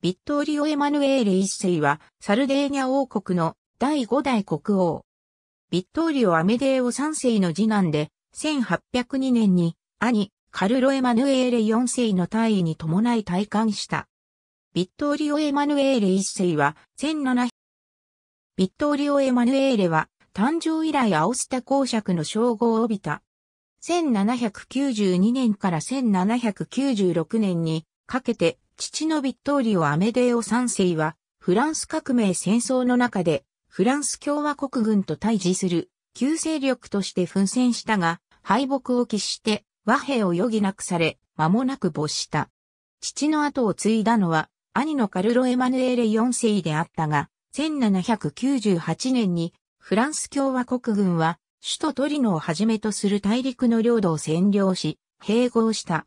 ビットーリオ・エマヌエーレ一世はサルデーニャ王国の第五代国王。ビットーリオ・アメデーオ三世の次男で、1802年に兄、カルロ・エマヌエーレ四世の退位に伴い退官した。ビットーリオ・エマヌエーレ一世は、1700ビットーリオ・エマヌエーレは、誕生以来アオスタ公爵の称号を帯びた。1792年から1796年にかけて父のビットーリオ・アメデオ三世は、フランス革命戦争の中で、フランス共和国軍と対峙する、旧勢力として奮戦したが、敗北を喫して和平を余儀なくされ、間もなく没した。父の後を継いだのは、兄のカルロ・エマヌエレ4世であったが、1798年にフランス共和国軍は首都トリノをはじめとする大陸の領土を占領し、併合した。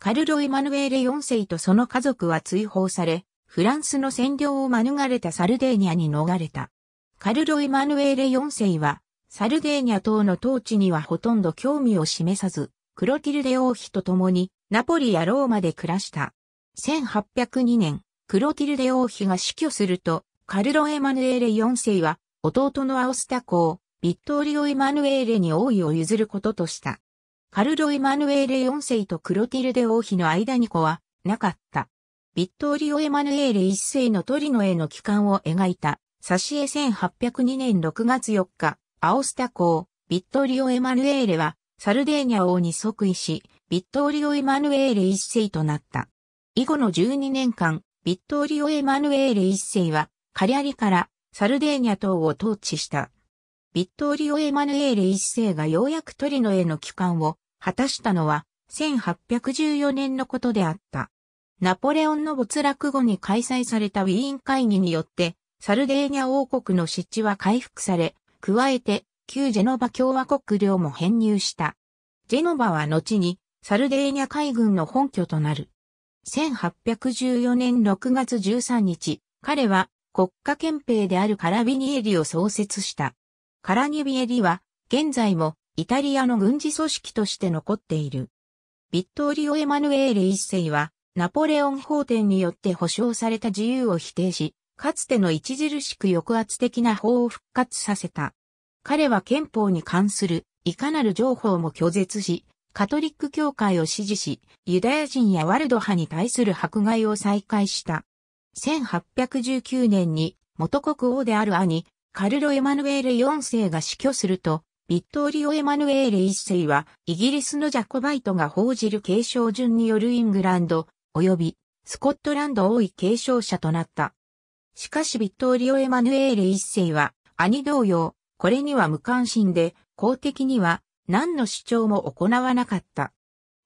カルロ・エマヌエーレ4世とその家族は追放され、フランスの占領を免れたサルデーニャに逃れた。カルロ・エマヌエーレ4世は、サルデーニャ島の統治にはほとんど興味を示さず、クロティルデ王妃と共にナポリやローマで暮らした。1802年、クロティルデ王妃が死去すると、カルロ・エマヌエーレ4世は、弟のアオスタ公、ビットーリオ・エマヌエーレに王位を譲ることとした。カルロ・エマヌエーレ4世とクロティルデ王妃の間に子はなかった。ビットーリオ・エマヌエーレ1世のトリノへの帰還を描いた、サシエ1802年6月4日、アオスタ公、ビットーリオ・エマヌエーレは、サルデーニャ王に即位し、ビットーリオ・エマヌエーレ1世となった。以後の12年間、ビットーリオ・エマヌエーレ1世は、カリャリからサルデーニャ島を統治した。ビットーリオ・エマヌエーレ一世がようやくトリノへの帰還を果たしたのは1814年のことであった。ナポレオンの没落後に開催されたウィーン会議によってサルデーニャ王国の湿地は回復され、加えて旧ジェノバ共和国領も編入した。ジェノバは後にサルデーニャ海軍の本拠となる。1814年6月13日、彼は国家憲兵であるカラビニエリを創設した。カラニビエリは、現在もイタリアの軍事組織として残っている。ビットーリオ・エマヌエーレ一世は、ナポレオン法典によって保障された自由を否定し、かつての著しく抑圧的な法を復活させた。彼は憲法に関するいかなる情報も拒絶し、カトリック教会を支持し、ユダヤ人やワルド派に対する迫害を再開した。1819年に元国王である兄、カルロ・エマヌエーレ4世が死去すると、ビットーリオ・エマヌエーレ1世は、イギリスのジャコバイトが報じる継承順によるイングランド、及びスコットランド王位継承者となった。しかしビットーリオ・エマヌエーレ1世は、兄同様、これには無関心で、公的には何の主張も行わなかった。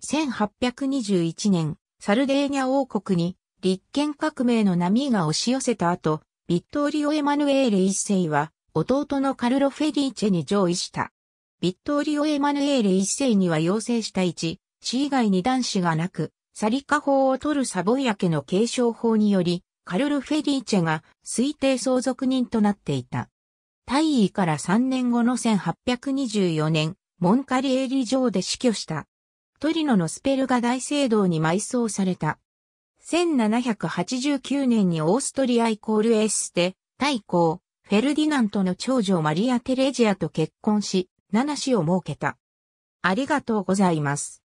1821年、サルデーニャ王国に立憲革命の波が押し寄せた後、ビットーリオ・エマヌエーレ一世は、弟のカルロ・フェディーチェに上位した。ビットーリオ・エマヌエーレ一世には要請した1、死以外に男子がなく、サリカ法を取るサボイア家の継承法により、カルロ・フェディーチェが推定相続人となっていた。大位から3年後の1824年、モンカリエーリ城で死去した。トリノのスペルガ大聖堂に埋葬された。1789年にオーストリアイコールエステ、大公、フェルディナントの長女マリア・テレジアと結婚し、七子を設けた。ありがとうございます。